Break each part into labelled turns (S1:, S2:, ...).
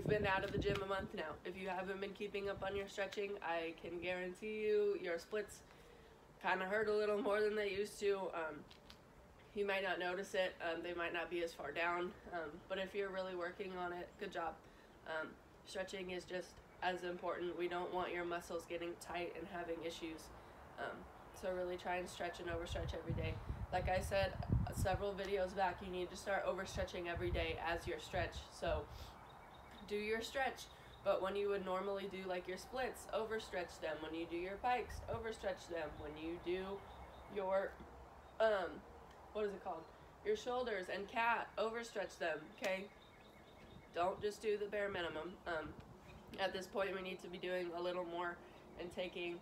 S1: we've been out of the gym a month now. If you haven't been keeping up on your stretching, I can guarantee you your splits kind of hurt a little more than they used to. Um, you might not notice it. Um, they might not be as far down. Um, but if you're really working on it, good job. Um, stretching is just as important. We don't want your muscles getting tight and having issues. Um, so really try and stretch and overstretch every day. Like I said several videos back, you need to start overstretching every day as your stretch. So do your stretch. But when you would normally do like your splits, overstretch them. When you do your pikes, overstretch them. When you do your um what is it called? Your shoulders and cat, overstretch them, okay? Don't just do the bare minimum. Um, at this point, we need to be doing a little more and taking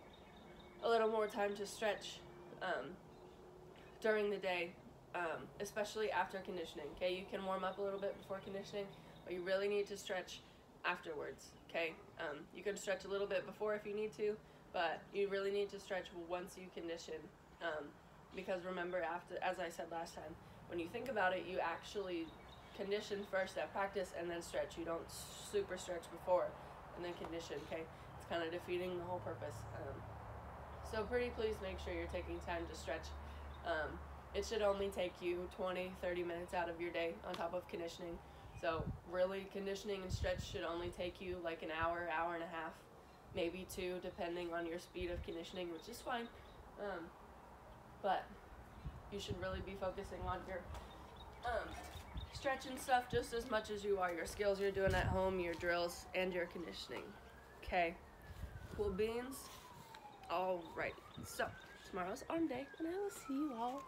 S1: a little more time to stretch um, during the day, um, especially after conditioning, okay? You can warm up a little bit before conditioning, but you really need to stretch afterwards, okay? Um, you can stretch a little bit before if you need to, but you really need to stretch once you condition. Um, because remember after as I said last time, when you think about it, you actually condition first at practice and then stretch. You don't super stretch before and then condition, okay? It's kind of defeating the whole purpose. Um, so pretty please make sure you're taking time to stretch. Um, it should only take you 20, 30 minutes out of your day on top of conditioning. So really conditioning and stretch should only take you like an hour, hour and a half, maybe two, depending on your speed of conditioning, which is fine. Um, but you should really be focusing on your um, stretching stuff just as much as you are your skills you're doing at home, your drills, and your conditioning. Okay, cool beans. All right, so tomorrow's arm day, and I will see you all